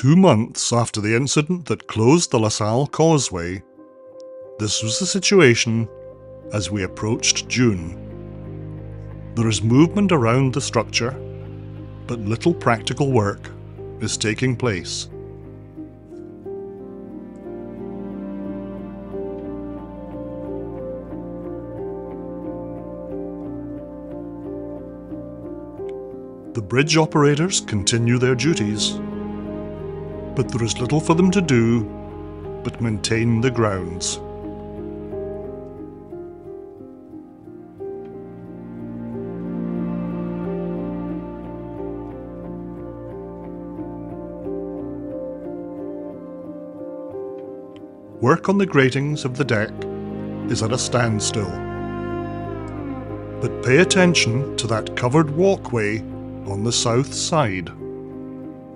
Two months after the incident that closed the LaSalle Causeway, this was the situation as we approached June. There is movement around the structure, but little practical work is taking place. The bridge operators continue their duties, but there is little for them to do but maintain the grounds. Work on the gratings of the deck is at a standstill. But pay attention to that covered walkway on the south side.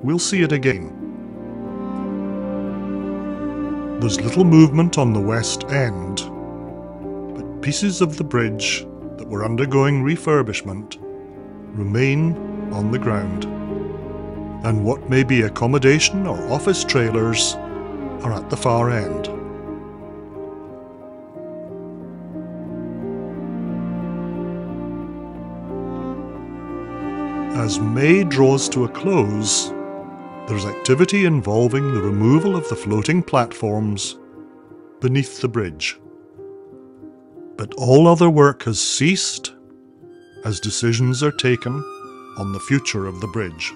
We'll see it again. There's little movement on the west end, but pieces of the bridge that were undergoing refurbishment remain on the ground. And what may be accommodation or office trailers are at the far end. As May draws to a close, there's activity involving the removal of the floating platforms beneath the bridge. But all other work has ceased as decisions are taken on the future of the bridge.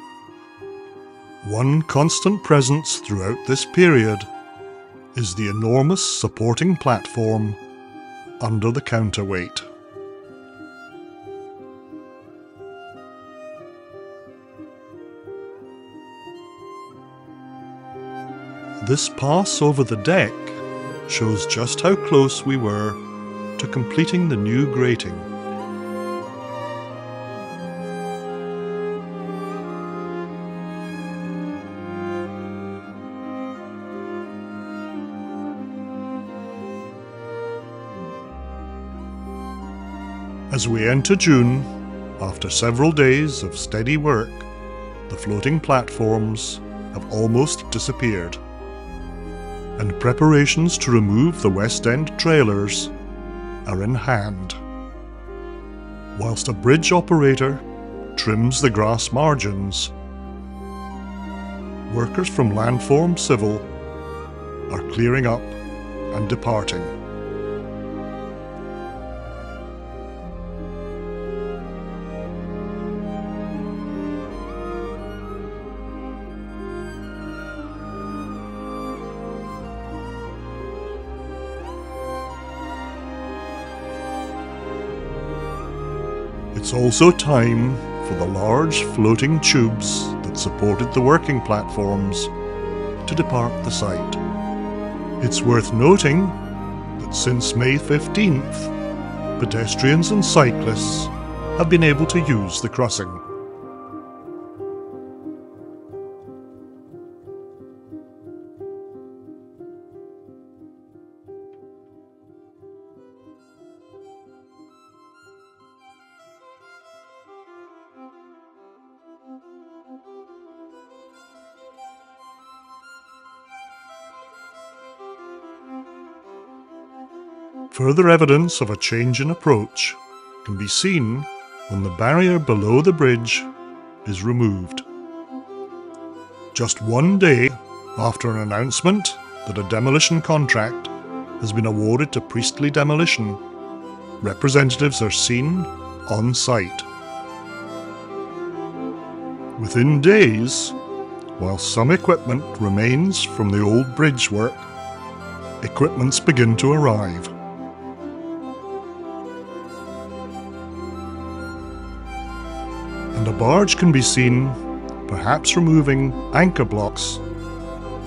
One constant presence throughout this period is the enormous supporting platform under the counterweight. This pass over the deck shows just how close we were to completing the new grating. As we enter June, after several days of steady work, the floating platforms have almost disappeared and preparations to remove the West End trailers are in hand. Whilst a bridge operator trims the grass margins, workers from Landform Civil are clearing up and departing. It's also time for the large floating tubes that supported the working platforms to depart the site. It's worth noting that since May 15th, pedestrians and cyclists have been able to use the crossing. Further evidence of a change in approach can be seen when the barrier below the bridge is removed. Just one day after an announcement that a demolition contract has been awarded to Priestly Demolition, representatives are seen on site. Within days, while some equipment remains from the old bridge work, equipments begin to arrive. And a barge can be seen, perhaps removing anchor blocks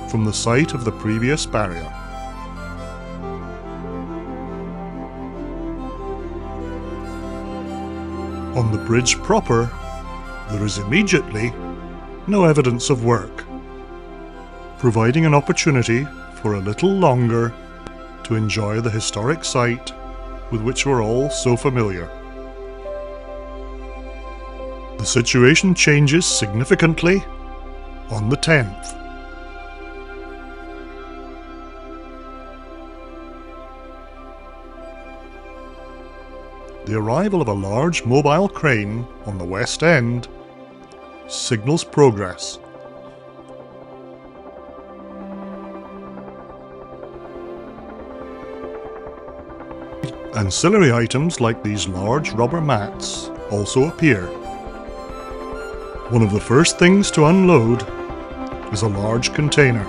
from the site of the previous barrier. On the bridge proper, there is immediately no evidence of work, providing an opportunity for a little longer to enjoy the historic site with which we're all so familiar. The situation changes significantly on the 10th. The arrival of a large mobile crane on the west end signals progress. Ancillary items like these large rubber mats also appear. One of the first things to unload is a large container.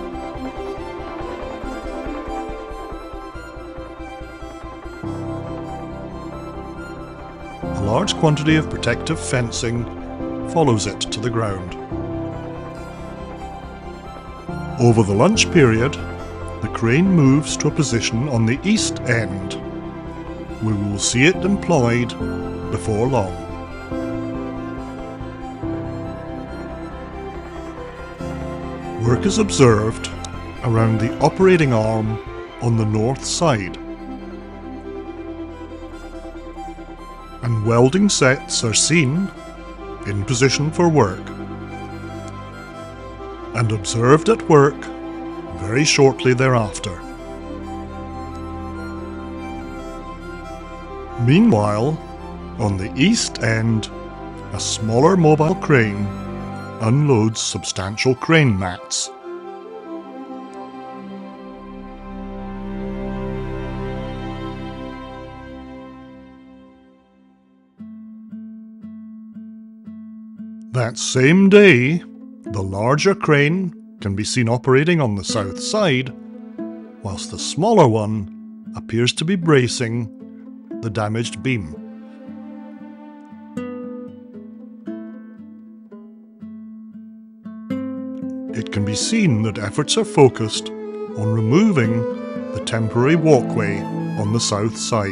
A large quantity of protective fencing follows it to the ground. Over the lunch period, the crane moves to a position on the east end. We will see it employed before long. Work is observed around the operating arm on the north side. And welding sets are seen in position for work and observed at work very shortly thereafter. Meanwhile, on the east end, a smaller mobile crane unloads substantial crane mats. That same day, the larger crane can be seen operating on the south side, whilst the smaller one appears to be bracing the damaged beam. It can be seen that efforts are focused on removing the temporary walkway on the south side.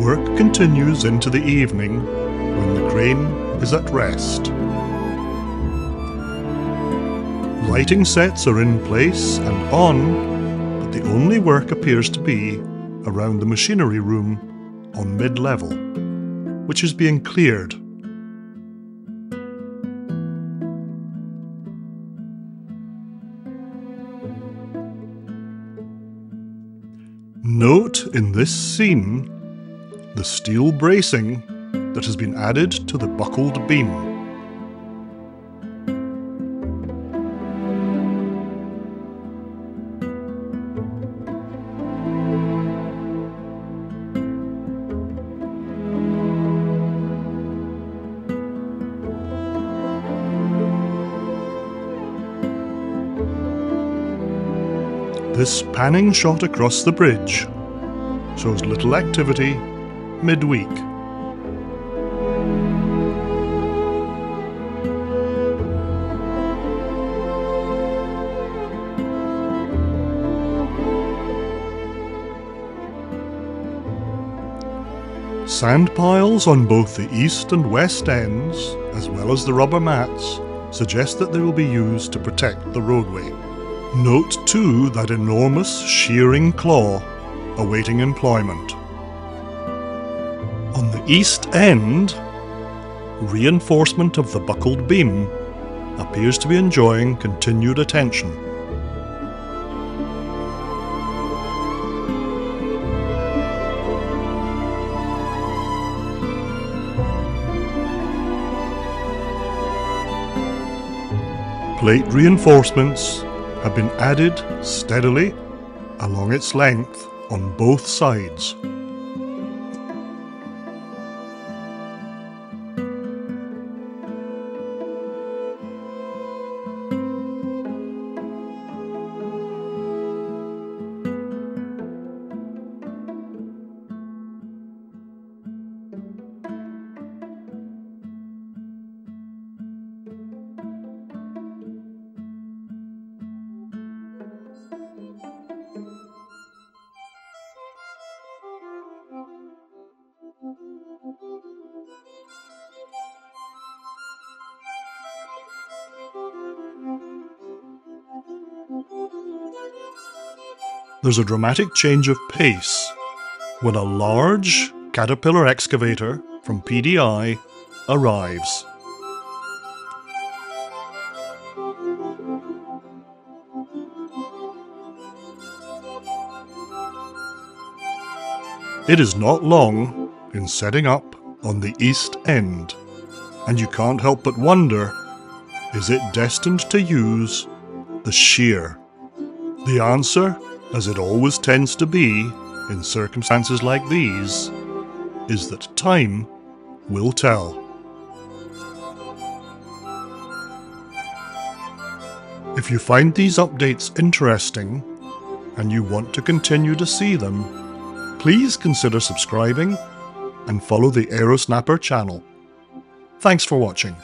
Work continues into the evening when the crane is at rest. Lighting sets are in place and on, but the only work appears to be around the machinery room on mid-level, which is being cleared. Note in this scene the steel bracing that has been added to the buckled beam. This panning shot across the bridge shows little activity midweek. Sand piles on both the east and west ends, as well as the rubber mats, suggest that they will be used to protect the roadway. Note too that enormous shearing claw awaiting employment. On the east end, reinforcement of the buckled beam appears to be enjoying continued attention. Plate reinforcements have been added steadily along its length on both sides. there's a dramatic change of pace when a large Caterpillar excavator from PDI arrives. It is not long in setting up on the East End, and you can't help but wonder, is it destined to use the shear? The answer as it always tends to be in circumstances like these, is that time will tell. If you find these updates interesting and you want to continue to see them, please consider subscribing and follow the Aerosnapper channel. Thanks for watching.